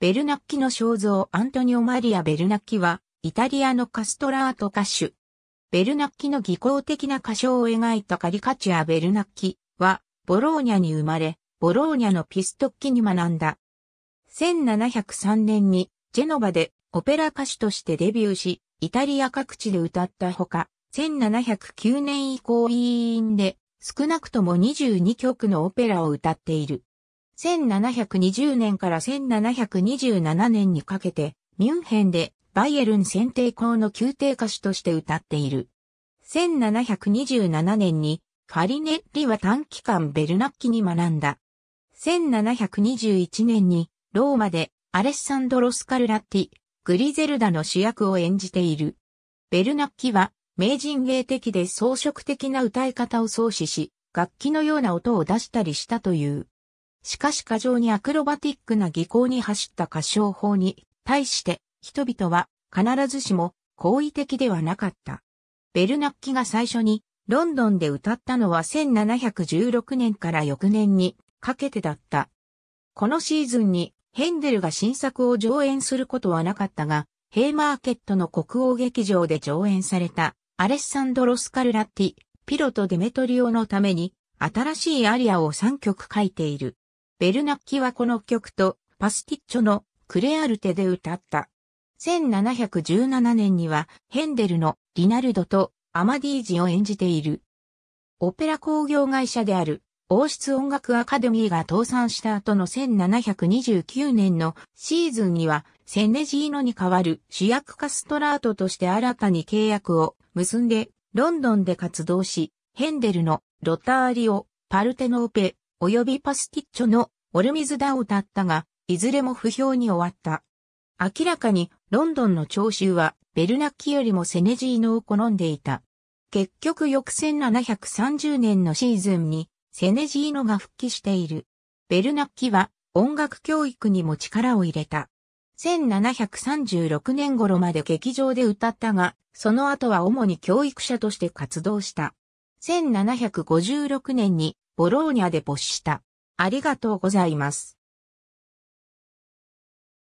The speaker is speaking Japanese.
ベルナッキの肖像アントニオ・マリア・ベルナッキは、イタリアのカストラート歌手。ベルナッキの技巧的な歌唱を描いたカリカチュア・ベルナッキは、ボローニャに生まれ、ボローニャのピストッキに学んだ。1703年に、ジェノバでオペラ歌手としてデビューし、イタリア各地で歌ったほか、1709年以降委員で少なくとも22曲のオペラを歌っている。1720年から1727年にかけて、ミュンヘンでバイエルン選定校の宮廷歌手として歌っている。1727年にカリネッリは短期間ベルナッキに学んだ。1721年にローマでアレッサンドロ・スカルラッティ、グリゼルダの主役を演じている。ベルナッキは名人芸的で装飾的な歌い方を創始し、楽器のような音を出したりしたという。しかし過剰にアクロバティックな技巧に走った歌唱法に対して人々は必ずしも好意的ではなかった。ベルナッキが最初にロンドンで歌ったのは1716年から翌年にかけてだった。このシーズンにヘンデルが新作を上演することはなかったが、ヘイマーケットの国王劇場で上演されたアレッサンドロ・スカルラッティ、ピロとデメトリオのために新しいアリアを3曲書いている。ベルナッキはこの曲とパスティッチョのクレアルテで歌った。1717年にはヘンデルのリナルドとアマディージを演じている。オペラ工業会社である王室音楽アカデミーが倒産した後の1729年のシーズンにはセネジーノに代わる主役カストラートとして新たに契約を結んでロンドンで活動し、ヘンデルのロターリオ、パルテノーペ、及びパスティッチョのオルミズダを歌ったが、いずれも不評に終わった。明らかにロンドンの聴衆はベルナッキよりもセネジーノを好んでいた。結局翌1730年のシーズンにセネジーノが復帰している。ベルナッキは音楽教育にも力を入れた。1736年頃まで劇場で歌ったが、その後は主に教育者として活動した。1756年にボローニャで没した。ありがとうございます。